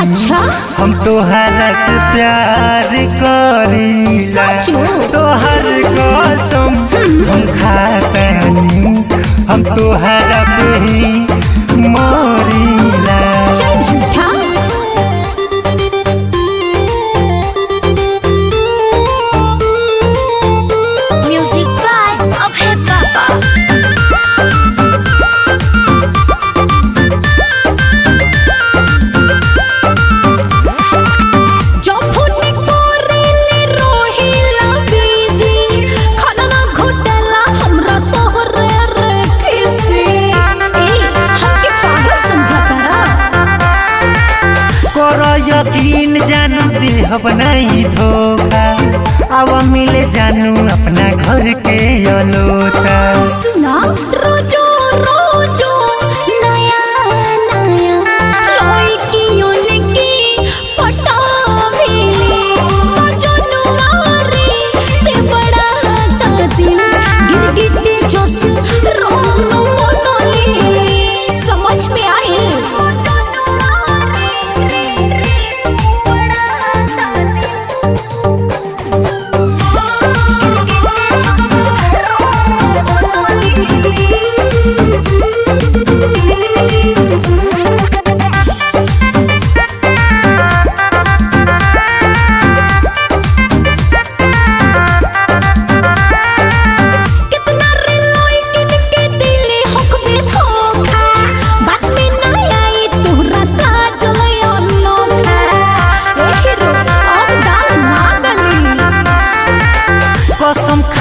अच्छा? हम तोहरा से प्यार करी। तोहर कसम हम खातनी हम तो यकीन जानू देहब ही धोखा। आवा मिले जानू अपना घर के अलोता सुना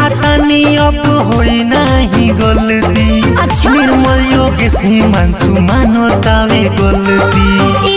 तनी अब होई नाही गलती। अच्छा। निर्मल योगेश हिमांशु मानो तावे गलती।